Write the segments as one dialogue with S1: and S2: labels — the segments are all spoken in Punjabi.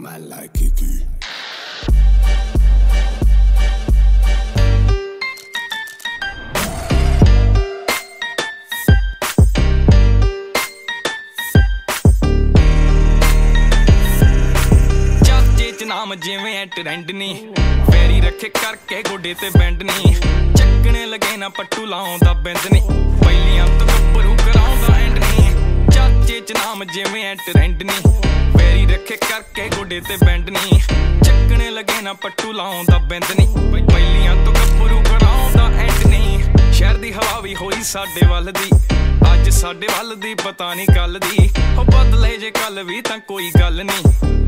S1: Man Kiki. Eh?
S2: ਚਾਚੇ ਚ ਨਾਮ ਜਿਵੇਂ ਐ ਟ੍ਰੈਂਡ ਨਹੀਂ ਫੇਰੀ ਰੱਖੇ ਕਰਕੇ ਗੋਡੇ ਤੇ ਬੈਂਡ ਨਹੀਂ ਚੱਕਣੇ ਲਗੇ ਨਾ ਪੱਟੂ ਲਾਉਂਦਾ ਬਿੰਦ ਨਹੀਂ ਪਹਿਲੀਆਂ ਤੋਂ ਗੱਭਰੂ ਕਰਾਉਂਦਾ ਐਂਡ ਨਹੀਂ ਚਾਚੇ ਚ ਨਾਮ ਜਿਵੇਂ ਐ ਟ੍ਰੈਂਡ ਨਹੀਂ ਰੱਖੇ ਕਰਕੇ ਗੋਡੇ ਤੇ ਬੈਂਡ ਨਹੀਂ। ਚੱਕਣੇ ਲਗੇ ਨਾ ਪੱਟੂ ਲਾਉਂਦਾ ਬਿੰਦ ਨਹੀਂ। ਪਹਿਲੀਆਂ ਤੋਂ ਗੱਭਰੂ ਕਰਾਉਂਦਾ ਐਂਡ ਨਹੀਂ। ਸ਼ਹਿਰ ਦੀ ਹਵਾ ਵੀ ਹੋਈ ਸਾਡੇ ਵੱਲ ਦੀ। ਅੱਜ ਸਾਡੇ ਵੱਲ ਦੀ ਪਤਾ ਨਹੀਂ ਕੱਲ ਦੀ। ਉਹ ਬਦਲੇ ਜੇ ਕੱਲ ਵੀ ਤਾਂ ਕੋਈ ਗੱਲ ਨਹੀਂ।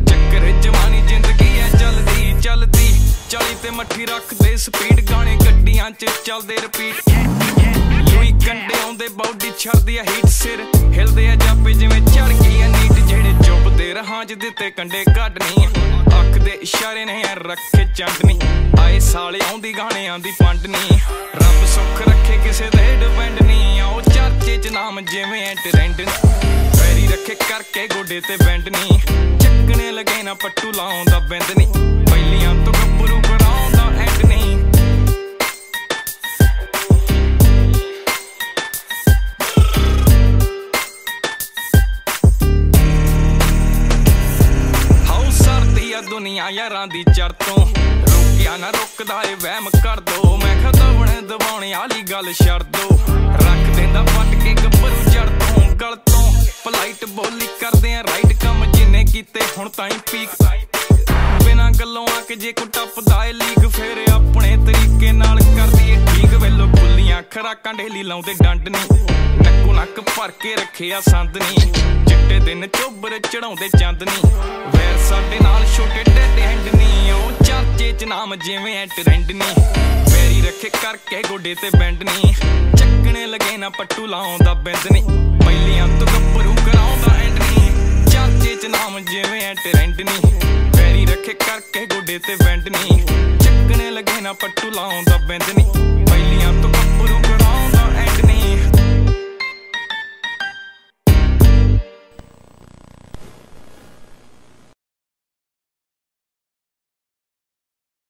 S2: ਚੱਕਰ ਜਵਾਨੀ ਜ਼ਿੰਦਗੀ ਐ ਚੱਲਦੀ ਚੱਲਦੀ। ਚਾਲੀ ਤੇ ਮੱਠੀ ਰੱਖਦੇ ਸਪੀਡ ਗਾਣੇ ਗੱਡੀਆਂ 'ਚ ਚੱਲਦੇ ਰਿਪੀਟ ਲੂਈ ਕੰਡੇ ਆਉਂਦੇ, ਬਾਡੀ ਛੱਡਦੀ ਆ ਹੀਟ ਸਿਰ। ਹਿਲਦੇ ਆ ਚੁੱਪਦੇ ਚ ਦਿੱਤੇ ਕੰਡੇ ਕੱਢਣੀ ਅੱਖ ਦੇ ਇਸ਼ਾਰੇ ਨੇ ਰੱਖੇ ਚੰਦਨੀ ਆਏ ਸਾਲੇ ਆਉਂਦੀ ਗਾਣਿਆਂ ਦੀ ਪੰਡ ਰੱਬ ਸੁੱਖ ਰੱਖੇ ਕਿਸੇ ਦੇ ਡਿਪੈਂਡ ਨਹੀਂ ਆਓ ਚਰਚੇ ਚ ਨਾਮ ਜਿਵੇਂ ਐ ਟ੍ਰੈਂਡ ਪੈਰੀ ਰੱਖੇ ਕਰਕੇ ਗੋਡੇ ਤੇ ਬੈਂਡ ਨਹੀਂ ਚੱਕਣੇ ਲਗੇ ਨਾ ਪੱਟੂ ਲਾਉਂਦਾ ਬਿੰਦ ਨਹੀਂ ਪਹਿਲੀਆਂ ਤੋਂ ਗੱਭਰੂ ਦੁਨੀਆ ਯਾਰਾਂ ਦੀ ਚੜ ਤੋਂ ਰੋਕਿਆ ਨਾ ਰੁਕਦਾ ਏ, ਵਹਿਮ ਕਰ ਦੋ। ਮੈਂ ਖਤਵਣ ਦਬਾਉਣੇ ਵਾਲੀ ਗੱਲ ਛੱਡ ਦੋ। ਰੱਖ ਦਿੰਦਾ ਪੱਟ ਕੇ ਗੱਭਰੂ ਜੜ ਤੋਂ ਗਲ ਤੋਂ ਪਲਾਈਟ ਬੋਲੀ ਕਰਦੇ ਆ ਰਾਈਟ ਕੰਮ ਜਿੰਨੇ ਕੀਤੇ, ਹੁਣ ਤਾਈਂ ਪੀਕ। ਬਿਨਾਂ ਗੱਲੋਂ ਆ ਕੇ ਜੇ ਕੋ ਟੱਪਦਾ ਏ ਲੀਗ ਫੇਰ ਆਪਣੇ ਤਰੀਕੇ ਨਾਲ ਕਰਦੀ ਏ ਠੀਕ। ਵੇਲੋ ਖੁੱਲੀਆਂ ਖਰਾਕਾਂ ਢੇਲੀ ਲਾਉਂਦੇ ਡੰਡ ਨਹੀਂ ਨੱਕੋ ਨੱਕ ਭਰ ਕੇ ਰੱਖਿਆ ਸੰਦ ਨਹੀਂ ਚਿੱਟੇ ਦਿਨ ਚੋਬਰ ਚੜਾਉਂਦੇ ਚੰਦ ਨਹੀਂ ਸਾਡੇ ਨਾਲ ਛੋਟੇ ਡੈਡ ਹੈਂਡ ਨਹੀਂ ਉਹ ਚਾਚੇ ਚ ਨਾਮ ਜਿਵੇਂ ਐ ਟ੍ਰੈਂਡ ਨਹੀਂ ਫੇਰੀ ਰੱਖੇ ਕਰਕੇ ਗੋਡੇ ਤੇ ਬੈਂਡ ਨਹੀਂ ਚੱਕਣੇ ਲਗੇ ਨਾ ਪੱਟੂ ਲਾਉਂਦਾ ਬਿੰਦ ਨਹੀਂ ਪਹਿਲੀਆਂ ਤੋਂ ਗੱਭਰੂ ਕਰਾਉਂਦਾ ਐਂਡ ਨਹੀਂ ਚਾਚੇ ਚ ਨਾਮ ਜਿਵੇਂ ਐ ਟ੍ਰੈਂਡ ਨਹੀਂ ਫੇਰੀ ਰੱਖੇ ਕਰਕੇ ਗੋਡੇ ਤੇ ਬੈਂਡ ਨਹੀਂ ਚੱਕਣੇ ਲਗੇ ਨਾ ਪੱਟੂ ਲਾਉਂਦਾ ਬਿੰਦ ਨਹੀਂ